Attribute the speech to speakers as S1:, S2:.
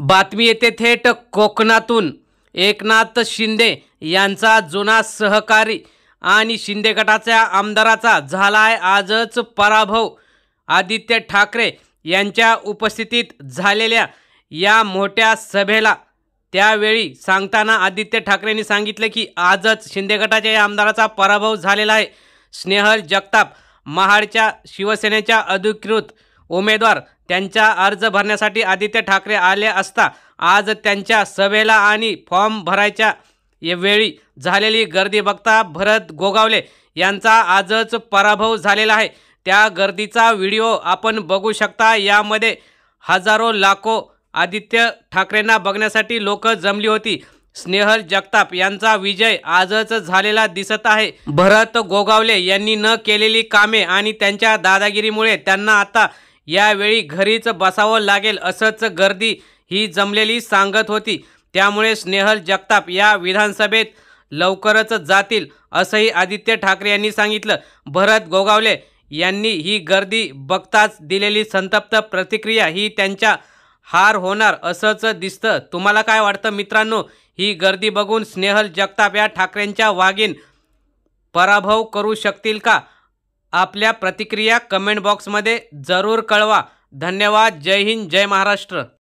S1: बातमी येते थेट कोकणातून. एकनाथ शिंदे यांचा जुना सहकारी आणि शिंदे गटाच्या आमदाराचा आहे आजच पराभव. आदित्य ठाकरे यांच्या उपस्थितीत झालेल्या या मोठ्या सभेला त्यावेळी सांगताना आदित्य ठाकरेंनी सांगितलं की आजच शिंदे गटाच्या या आमदाराचा पराभव झालेला आहे. स्नेहल जगताप महाडच्या शिवसेनेच्या अधिकृत उमेदवार त्यांचा अर्ज भरण्यासाठी आदित्य ठाकरे आले असता आज त्यांच्या सभेला आणि फॉर्म भरायच्या वेळी झालेली गर्दी बघता भरत गोगावले यांचा आजच पराभव झालेला आहे. त्या गर्दीचा व्हिडिओ आपण बघू शकता. यामध्ये हजारो लाखो आदित्य ठाकरेंना बघण्यासाठी लोक जमली होती. स्नेहल जगताप यांचा विजय आजच झालेला दिसत आहे. भरत गोगावले यांनी न केलेली कामे आणि त्यांच्या दादागिरीमुळे त्यांना आता यावेळी घरीच बसावं लागेल असंच गर्दी ही जमलेली सांगत होती. त्यामुळे स्नेहल जगताप या विधानसभेत लवकरच जातील असंही आदित्य ठाकरे यांनी सांगितलं. भरत गोगावले यांनी ही गर्दी बघताच दिलेली संतप्त प्रतिक्रिया ही त्यांच्या हार होणार असंच दिसतं. तुम्हाला काय वाटतं मित्रांनो? ही गर्दी बघून स्नेहल जगताप या ठाकरेंच्या वागीन पराभव करू शकतील का? आपल्या प्रतिक्रिया कमेंट बॉक्समध्ये जरूर कळवा. धन्यवाद. जय हिंद. जय महाराष्ट्र.